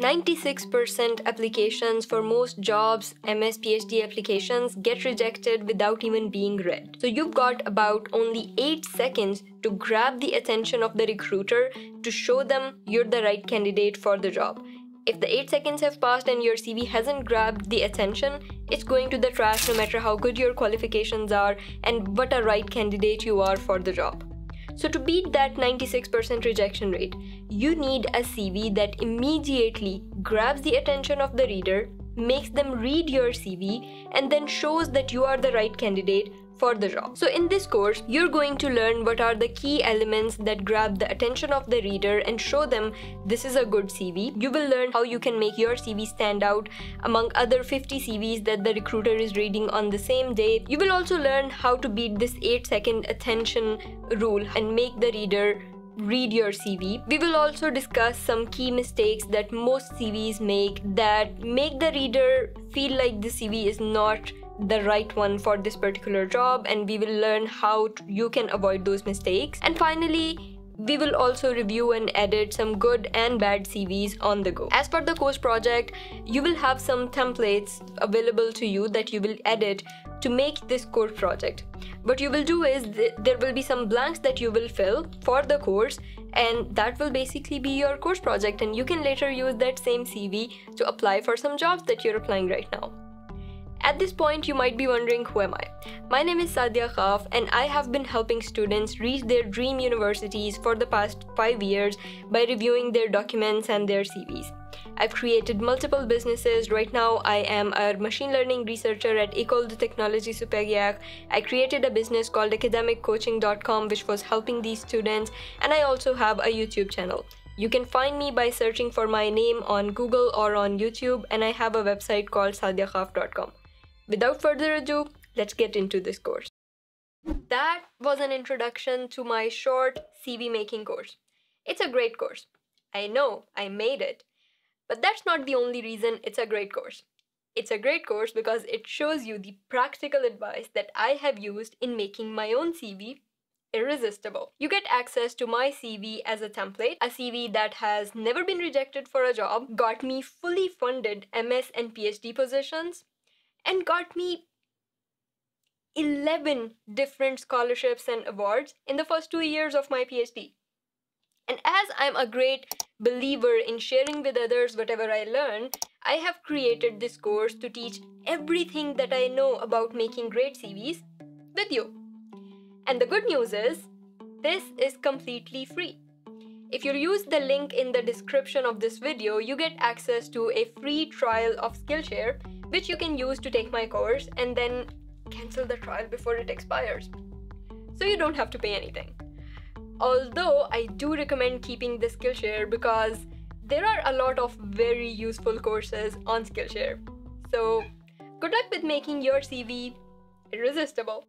96% applications for most jobs, MS PhD applications, get rejected without even being read. So you've got about only 8 seconds to grab the attention of the recruiter to show them you're the right candidate for the job. If the 8 seconds have passed and your CV hasn't grabbed the attention, it's going to the trash no matter how good your qualifications are and what a right candidate you are for the job. So, to beat that 96% rejection rate, you need a CV that immediately grabs the attention of the reader, makes them read your CV, and then shows that you are the right candidate for the job. So in this course, you're going to learn what are the key elements that grab the attention of the reader and show them this is a good CV. You will learn how you can make your CV stand out among other 50 CVs that the recruiter is reading on the same day. You will also learn how to beat this 8 second attention rule and make the reader read your CV. We will also discuss some key mistakes that most CVs make that make the reader feel like the CV is not the right one for this particular job and we will learn how you can avoid those mistakes. And finally, we will also review and edit some good and bad CVs on the go. As for the course project, you will have some templates available to you that you will edit to make this course project. What you will do is th there will be some blanks that you will fill for the course and that will basically be your course project and you can later use that same CV to apply for some jobs that you're applying right now. At this point, you might be wondering who am I? My name is Sadia Khaf, and I have been helping students reach their dream universities for the past five years by reviewing their documents and their CVs. I've created multiple businesses. Right now, I am a machine learning researcher at École de Technologie Supérieure. I created a business called academiccoaching.com, which was helping these students, and I also have a YouTube channel. You can find me by searching for my name on Google or on YouTube, and I have a website called sadiakhaf.com. Without further ado, let's get into this course. That was an introduction to my short CV making course. It's a great course. I know, I made it. But that's not the only reason it's a great course. It's a great course because it shows you the practical advice that I have used in making my own CV irresistible. You get access to my CV as a template, a CV that has never been rejected for a job, got me fully funded MS and PhD positions, and got me 11 different scholarships and awards in the first two years of my PhD. And as I'm a great believer in sharing with others whatever I learn, I have created this course to teach everything that I know about making great CVs with you. And the good news is, this is completely free. If you use the link in the description of this video, you get access to a free trial of Skillshare which you can use to take my course and then cancel the trial before it expires. So you don't have to pay anything. Although I do recommend keeping the Skillshare because there are a lot of very useful courses on Skillshare. So good luck with making your CV irresistible.